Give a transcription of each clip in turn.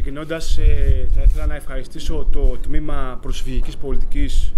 ξεκινώντας, ε, θα ήθελα να ευχαριστήσω το Τμήμα Προσφυγικής Πολιτικής,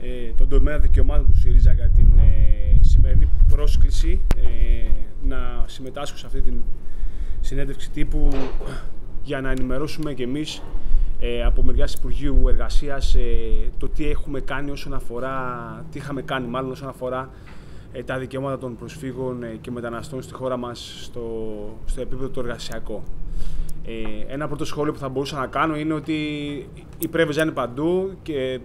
ε, τον τομέα δικαιωμάτων του ΣΥΡΙΖΑ για την ε, σημερινή πρόσκληση ε, να συμμετάσχω σε αυτή την συνέντευξη τύπου για να ενημερώσουμε και εμείς ε, από μεριάς Υπουργείου Εργασίας το τι έχουμε κάνει όσον αφορά, τι είχαμε κάνει μάλλον όσον αφορά τα δικαιώματα των προσφύγων και μεταναστών στη χώρα μας στο, στο επίπεδο το εργασιακό. Ε, ένα πρώτο σχόλιο που θα μπορούσα να κάνω είναι ότι η πρέβεζα είναι παντού και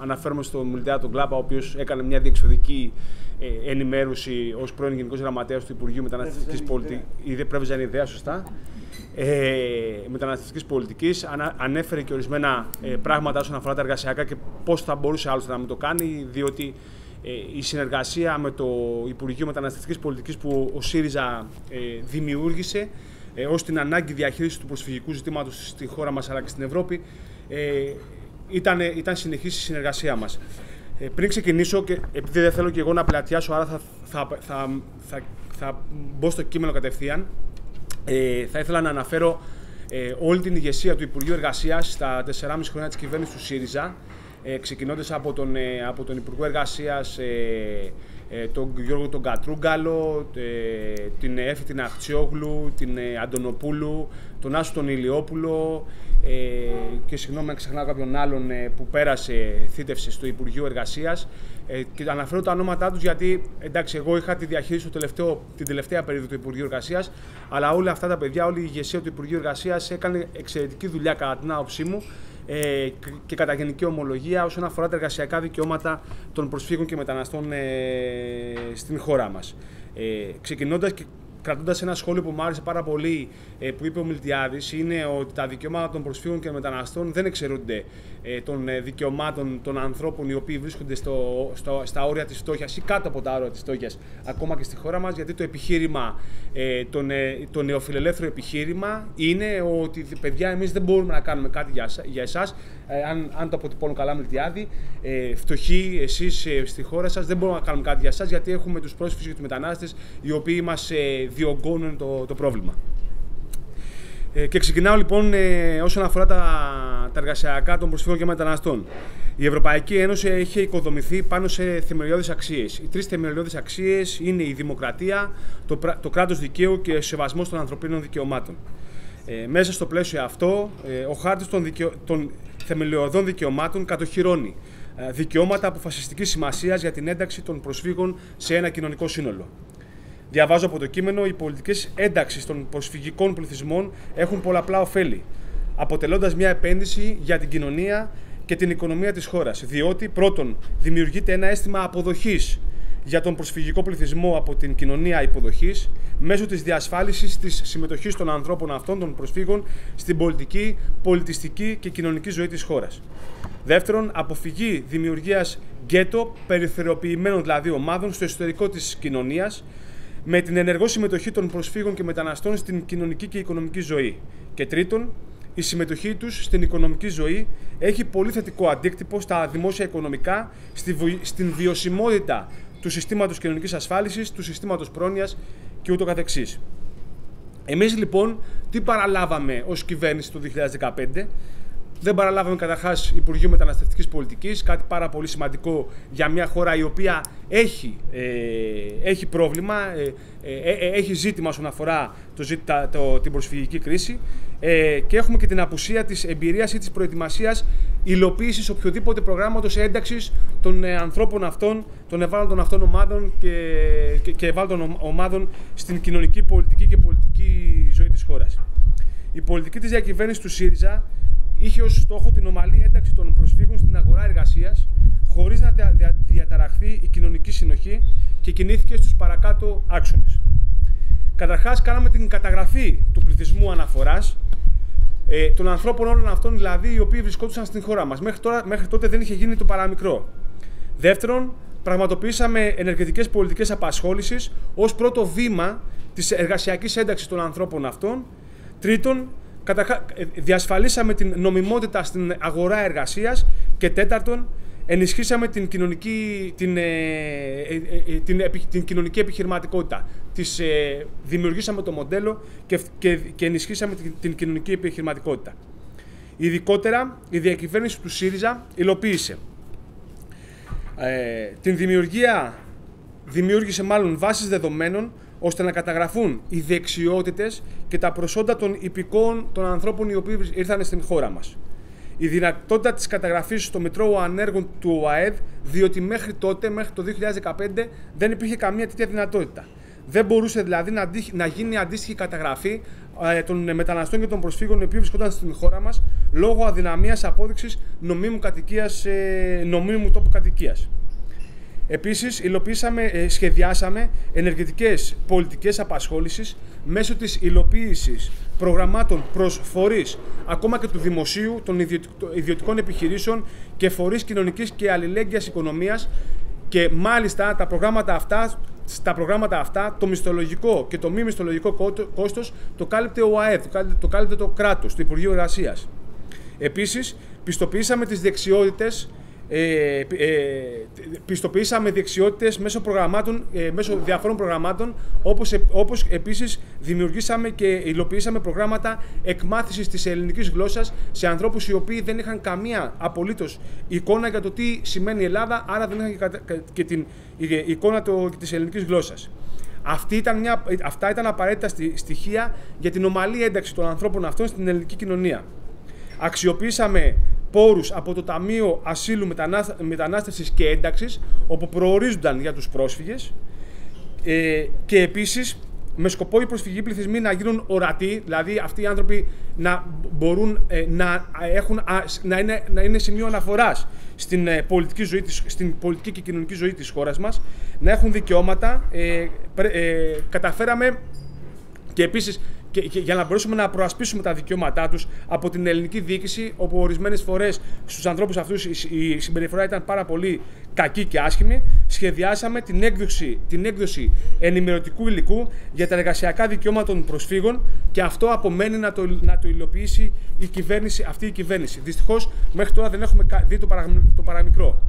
αναφέρομαι στον Μιλτέα τον Κλάπα, ο οποίος έκανε μια διεξοδική ε, ενημέρωση ως πρώην Γενικός Γραμματέας του Υπουργείου Μεταναστευτικής Πολιτική. Η πρέβεζα είναι ιδέα, σωστά. Ε, Μεταναστευτικής Πολιτικής. Ανέφερε και ορισμένα ε, πράγματα όσον αφορά τα εργασιακά και πώς θα μπορούσε άλλωστε να μην το κάνει, διότι ε, η συνεργασία με το Υπουργείο Μεταναστευτικής Πολιτικής που ο ΣΥΡΙΖΑ ε, δημιούργησε ε, ως την ανάγκη διαχείρισης του προσφυγικού ζητήματος στη χώρα μας αλλά και στην Ευρώπη, ε, ήταν, ήταν συνεχής η συνεργασία μας. Ε, πριν ξεκινήσω, και επειδή δεν θέλω και εγώ να πλατιάσω, άρα θα, θα, θα, θα, θα μπω στο κείμενο κατευθείαν, ε, θα ήθελα να αναφέρω ε, όλη την ηγεσία του Υπουργείου Εργασίας στα 4,5 χρόνια της κυβέρνησης του ΣΥΡΙΖΑ, ε, ξεκινώντας από, τον, ε, από τον Υπουργό Εργασίας ε, ε, τον Γιώργο τον Κατρούγκαλο, ε, την Έφη την Αχτσιόγλου, την ε, Αντωνοπούλου, τον Άσου τον Ηλιόπουλο και συγγνώμη αν ξεχνάω κάποιον άλλον που πέρασε θύτευση στο Υπουργείο Εργασίας. Και αναφέρω τα ονόματά τους γιατί εντάξει εγώ είχα τη διαχείριση το τελευταίο, την τελευταία περίοδο του Υπουργείου Εργασίας αλλά όλα αυτά τα παιδιά, όλη η ηγεσία του Υπουργείου Εργασίας έκανε εξαιρετική δουλειά κατά την άποψή μου ε, και κατά γενική ομολογία όσον αφορά τα εργασιακά δικαιώματα των προσφύγων και μεταναστών ε, στην χώρα μας. Ε, ξεκινώντας και κρατώντας ένα σχόλιο που μου άρεσε πάρα πολύ ε, που είπε ο Μιλτιάδης, είναι ότι τα δικαιώματα των προσφύγων και μεταναστών δεν εξαιρούνται ε, των ε, δικαιωμάτων των ανθρώπων οι οποίοι βρίσκονται στο, στο, στα όρια της φτώχειας ή κάτω από τα όρια της φτώχειας, ακόμα και στη χώρα μας. Γιατί το επιχείρημα, το, το νεοφιλελεύθερο επιχείρημα είναι ότι παιδιά, εμείς δεν μπορούμε να κάνουμε κάτι για, για εσάς. αν, αν το αποτυπώνω καλά, Μιλτιάδη, φτωχοί εσείς στη χώρα σας δεν μπορούμε να κάνουμε κάτι για εσάς γιατί έχουμε τους πρόσφυγες και τους μετανάστες οι οποίοι μας διωγγώνουν το, το πρόβλημα. Ε, και ξεκινάω λοιπόν ε, όσον αφορά τα, τα εργασιακά των προσφύγων και μεταναστών. Η Ευρωπαϊκή Ένωση έχει οικοδομηθεί πάνω σε θεμελιώδεις αξίες. Οι τρεις θεμελιώδεις αξίες είναι η δημοκρατία, το, το κράτος δικαίου και ο σεβασμός των ανθρωπίνων δικαιωμάτων. Ε, μέσα στο πλαίσιο αυτό, ε, ο χάρτης των, δικαιο... των θεμελιωδών δικαιωμάτων κατοχυρώνει ε, δικαιώματα αποφασιστικής σημασίας για την ένταξη των προσφύγων σε ένα κοινωνικό σύνολο. Διαβάζω από το κείμενο, οι πολιτικές ένταξει των προσφυγικών πληθυσμών έχουν πολλαπλά ωφέλη, αποτελώντας μια επένδυση για την κοινωνία και την οικονομία της χώρας. Διότι, πρώτον, δημιουργείται ένα αίσθημα αποδοχής για τον προσφυγικό πληθυσμό από την κοινωνία υποδοχής μέσω της διασφάλισης της συμμετοχής των ανθρώπων αυτών, των προσφύγων, στην πολιτική, πολιτιστική και κοινωνική ζωή της χώρας. Δεύτερον, αποφυγή δημιουργίας γκέτο, περιθωριοποιημένων δηλαδή ομάδων στο εσωτερικό της κοινωνίας, με την ενεργό συμμετοχή των προσφύγων και μεταναστών στην κοινωνική και οικονομική ζωή. Και τρίτον, η συμμετοχή τους στην οικονομική ζωή έχει πολύ θετικό αντίκτυπο στα δημόσια οικονομικά, στην βιωσιμότητα του συστήματος κοινωνικής ασφάλισης, του συστήματος πρόνοιας και ούτω καθεξής. Εμείς λοιπόν τι παραλάβαμε ως κυβέρνηση το 2015, δεν παραλάβαμε καταρχάς Υπουργείο Μεταναστευτικής Πολιτικής, κάτι πάρα πολύ σημαντικό για μια χώρα η οποία έχει, ε, έχει πρόβλημα, ε, ε, ε έχει ζήτημα όσον αφορά το, το, την προσφυγική κρίση ε, και έχουμε και την απουσία της εμπειρίας ή της προετοιμασίας υλοποίησης οποιοδήποτε προγράμματος ένταξης των ανθρώπων αυτών, των ευάλωτων αυτών ομάδων και, και, και ευάλωτων ομάδων στην κοινωνική, πολιτική και πολιτική ζωή της χώρας. Η πολιτική της διακυβέρνησης του ΣΥΡΙΖΑ είχε ως στόχο την ομαλή ένταξη των προσφύγων στην αγορά εργασίας, χωρίς να διαταραχθεί η κοινωνική συνοχή και κινήθηκε στους παρακάτω άξονες. Καταρχάς, κάναμε την καταγραφή του πληθυσμού αναφοράς, ε, των ανθρώπων όλων αυτών δηλαδή οι οποίοι βρισκόντουσαν στην χώρα μας. Μέχρι, τώρα, μέχρι τότε δεν είχε γίνει το παραμικρό. Δεύτερον, πραγματοποιήσαμε ενεργετικές πολιτικές απασχόλησης ως πρώτο βήμα της εργασιακής ένταξης των ανθρώπων αυτών. Τρίτον, διασφαλίσαμε την νομιμότητα στην αγορά εργασίας και τέταρτον, ενισχύσαμε την κοινωνική, την, ε, ε, ε, την, την κοινωνική επιχειρηματικότητα. Τις, δημιουργήσαμε το μοντέλο και, και, και ενισχύσαμε την, την κοινωνική επιχειρηματικότητα. Ειδικότερα, η διακυβέρνηση του ΣΥΡΙΖΑ υλοποίησε την δημιουργία, δημιούργησε μάλλον βάσεις δεδομένων ώστε να καταγραφούν οι δεξιότητες και τα προσόντα των υπηκών των ανθρώπων οι οποίοι ήρθαν στην χώρα μας η δυνατότητα της καταγραφής στο Μητρό Ανέργων του ΟΑΕΔ, διότι μέχρι τότε, μέχρι το 2015, δεν υπήρχε καμία τέτοια δυνατότητα. Δεν μπορούσε δηλαδή να, να γίνει αντίστοιχη καταγραφή ε, των μεταναστών και των προσφύγων οι οποίοι βρισκόταν στην χώρα μας λόγω αδυναμίας απόδειξης νομίμου, κατοικίας, ε, νομίμου τόπου κατοικίας. Επίσης, υλοποιήσαμε, ε, σχεδιάσαμε ενεργετικές πολιτικές απασχόλησης μέσω της υλοποίησης προγραμμάτων προς φορείς ακόμα και του δημοσίου, των ιδιωτικών επιχειρήσεων και φορείς κοινωνικής και αλληλέγγυας οικονομίας και μάλιστα τα προγράμματα αυτά, στα προγράμματα αυτά το μισθολογικό και το μη μισθολογικό κόστος το κάλυπτε ο ΑΕΔ, το κάλυπτε το κράτος, το Υπουργείο Εργασίας. Επίσης, πιστοποιήσαμε τις δεξιότητες ε, ε, πιστοποιήσαμε δεξιότητες μέσω, προγραμμάτων, ε, μέσω διαφόρων προγραμμάτων, όπως, όπως επίσης δημιουργήσαμε και υλοποιήσαμε προγράμματα εκμάθησης της ελληνικής γλώσσας σε ανθρώπους οι οποίοι δεν είχαν καμία απολύτως εικόνα για το τι σημαίνει Ελλάδα, άρα δεν είχαν και την εικόνα της ελληνικής γλώσσας. Αυτή ήταν μια, αυτά ήταν απαραίτητα στοιχεία για την ομαλή ένταξη των ανθρώπων αυτών στην ελληνική κοινωνία. Αξιοποίησαμε πόρους από το Ταμείο Ασύλου Μετανάστευσης και Ένταξης, όπου προορίζονταν για τους πρόσφυγες ε, και επίσης με σκοπό οι προσφυγικοί πληθυσμοί να γίνουν ορατοί, δηλαδή αυτοί οι άνθρωποι να μπορούν ε, να, έχουν, να, είναι, να είναι σημείο αναφοράς στην, ε, πολιτική ζωή της, στην πολιτική και κοινωνική ζωή της χώρας μας, να έχουν δικαιώματα. Ε, ε καταφέραμε και επίσης και, για να μπορέσουμε να προασπίσουμε τα δικαιώματά τους από την ελληνική διοίκηση, όπου ορισμένες φορές στους ανθρώπους αυτούς η συμπεριφορά ήταν πάρα πολύ κακή και άσχημη, σχεδιάσαμε την έκδοση, την έκδοση ενημερωτικού υλικού για τα εργασιακά δικαιώματα των προσφύγων και αυτό απομένει να το, να το υλοποιήσει η κυβέρνηση, αυτή η κυβέρνηση. Δυστυχώς μέχρι τώρα δεν έχουμε δει το, το παραμικρό.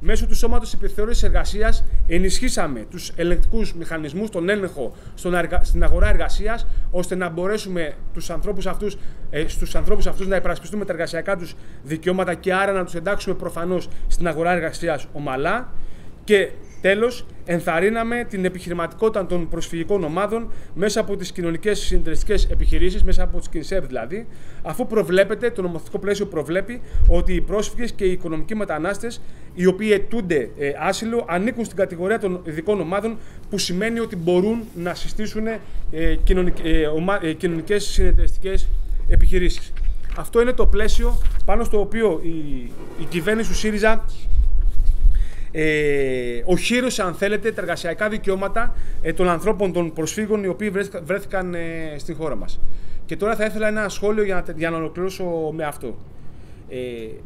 Μέσω του Σώματος Επιθεώρηση Εργασίας ενισχύσαμε τους ελεγκτικούς μηχανισμούς, τον έλεγχο στην αγορά εργασίας, ώστε να μπορέσουμε τους ανθρώπους αυτούς, ε, στους ανθρώπους αυτούς να υπερασπιστούμε τα εργασιακά τους δικαιώματα και άρα να τους εντάξουμε προφανώς στην αγορά εργασίας ομαλά. Και Τέλος, ενθαρρύναμε την επιχειρηματικότητα των προσφυγικών ομάδων μέσα από τις κοινωνικές συντηρητικέ επιχειρήσεις, μέσα από τις ΚΙΝΣΕΒ δηλαδή, αφού προβλέπεται, το νομοθετικό πλαίσιο προβλέπει ότι οι πρόσφυγες και οι οικονομικοί μετανάστες, οι οποίοι αιτούνται ε, άσυλο, ανήκουν στην κατηγορία των ειδικών ομάδων, που σημαίνει ότι μπορούν να συστήσουν ε, ε, ε, κοινωνικές συνεταιριστικέ επιχειρήσεις. Αυτό είναι το πλαίσιο πάνω στο οποίο η, η κυβέρνηση του ΣΥΡΙΖΑ ε, οχύρωσε, αν θέλετε, τα εργασιακά δικαιώματα ε, των ανθρώπων, των προσφύγων οι οποίοι βρέθηκαν ε, στην χώρα μας. Και τώρα θα ήθελα ένα σχόλιο για να, για να ολοκληρώσω με αυτό. Ε,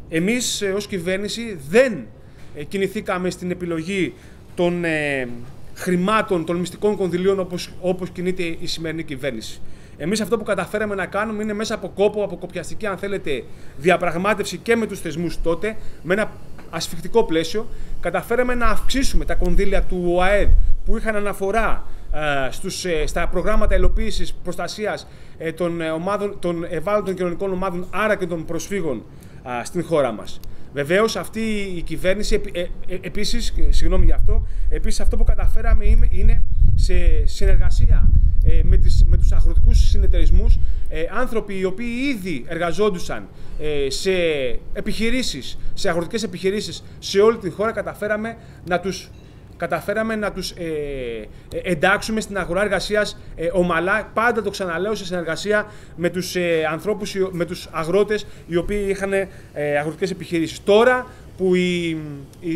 εμείς ε, ως κυβέρνηση δεν ε, κινηθήκαμε στην επιλογή των ε, χρημάτων, των μυστικών κονδυλίων όπως, όπως κινείται η σημερινή κυβέρνηση. Εμείς αυτό που καταφέραμε να κάνουμε είναι μέσα από κόπο, από κοπιαστική, αν θέλετε, διαπραγμάτευση και με τους θεσμούς τότε, με ένα ασφιχτικό πλαίσιο, καταφέραμε να αυξήσουμε τα κονδύλια του ΟΑΕΔ που είχαν αναφορά ε, στους, ε, στα προγράμματα ελοποίησης προστασίας ε, των, ομάδων, των ευάλωτων κοινωνικών ομάδων, άρα και των προσφύγων στην χώρα μας. Βεβαίως, αυτή η κυβέρνηση, ε, ε, επίσης, συγγνώμη γι' αυτό, επίσης αυτό που καταφέραμε είναι σε συνεργασία ε, με, τις, με τους αγροτικούς συνεταιρισμούς, ε, άνθρωποι οι οποίοι ήδη εργαζόντουσαν ε, σε επιχειρήσεις, σε αγροτικές επιχειρήσεις σε όλη την χώρα, καταφέραμε να τους καταφέραμε να τους ε, εντάξουμε στην αγορά εργασίας ε, ομαλά, πάντα το ξαναλέω σε συνεργασία με τους ε, ανθρώπους, με τους αγρότες οι οποίοι είχαν ε, αγροτικές επιχειρήσεις. Τώρα που οι, οι,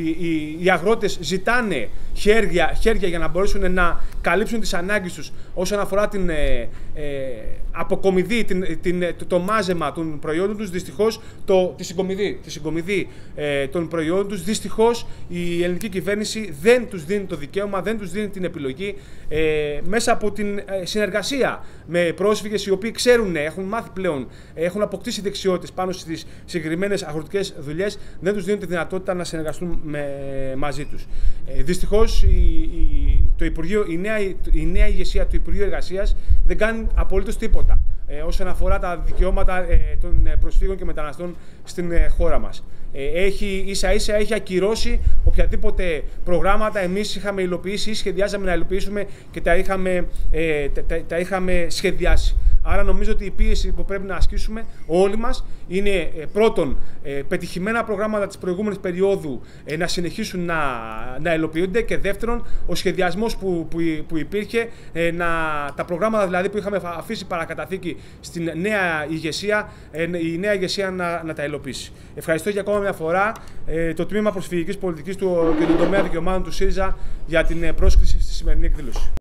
οι, αγρότες ζητάνε χέρια, χέρια για να μπορέσουν να καλύψουν τις ανάγκες τους όσον αφορά την, ε, αποκομιδεί την, την, το, το, μάζεμα των προϊόντων τους, δυστυχώς το, τη συγκομιδή, τη συγκομιδή ε, των προϊόντων τους, δυστυχώς η ελληνική κυβέρνηση δεν τους δίνει το δικαίωμα, δεν τους δίνει την επιλογή ε, μέσα από την ε, συνεργασία με πρόσφυγες οι οποίοι ξέρουν, έχουν μάθει πλέον, έχουν αποκτήσει δεξιότητες πάνω στις συγκεκριμένες αγροτικές δουλειές, δεν τους δίνουν τη δυνατότητα να συνεργαστούν με, μαζί τους. Ε, δυστυχώς η, η, το Υπουργείο, η, νέα, η νέα ηγεσία του Υπουργείου Εργασίας δεν κάνει απολύτως τίποτα ε, όσον αφορά τα δικαιώματα ε, των ε, προσφύγων και μεταναστών στην ε, χώρα μας. Έχει, ίσα ίσα έχει ακυρώσει οποιαδήποτε προγράμματα εμείς είχαμε υλοποιήσει ή σχεδιάζαμε να υλοποιήσουμε και τα είχαμε, τα, τα είχαμε σχεδιάσει. Άρα νομίζω ότι η πίεση που πρέπει να ασκήσουμε όλοι μας είναι ε, πρώτον ε, πετυχημένα προγράμματα της προηγούμενης περίοδου ε, να συνεχίσουν να, να ελοποιούνται και δεύτερον ο σχεδιασμός που, που, που υπήρχε να, τα προγράμματα δηλαδή που είχαμε αφήσει παρακαταθήκη στην νέα ηγεσία η νέα ηγεσία να, να τα ελοποιήσει. Ευχαριστώ για ακόμα μια φορά το Τμήμα Προσφυγικής Πολιτικής του, και τον τομέα δικαιωμάτων του ΣΥΡΙΖΑ για την πρόσκληση στη σημερινή εκδήλωση.